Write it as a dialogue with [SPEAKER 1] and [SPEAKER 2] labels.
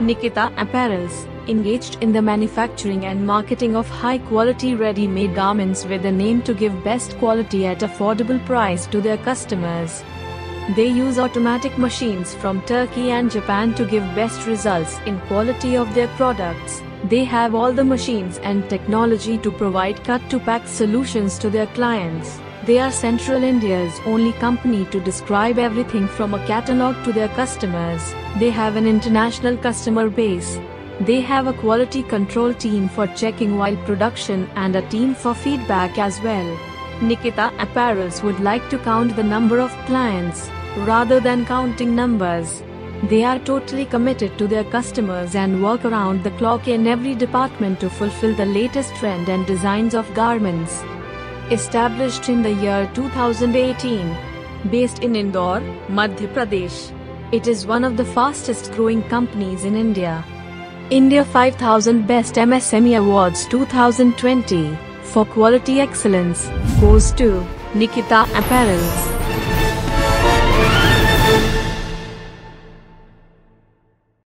[SPEAKER 1] Nikita Apparels, engaged in the manufacturing and marketing of high-quality ready-made garments with the name to give best quality at affordable price to their customers. They use automatic machines from Turkey and Japan to give best results in quality of their products. They have all the machines and technology to provide cut-to-pack solutions to their clients. They are Central India's only company to describe everything from a catalog to their customers. They have an international customer base. They have a quality control team for checking while production and a team for feedback as well. Nikita Apparels would like to count the number of clients rather than counting numbers. They are totally committed to their customers and work around the clock in every department to fulfill the latest trend and designs of garments. Established in the year 2018, based in Indore, Madhya Pradesh, it is one of the fastest growing companies in India. India 5000 Best MSME Awards 2020 for quality excellence goes to Nikita Apparels.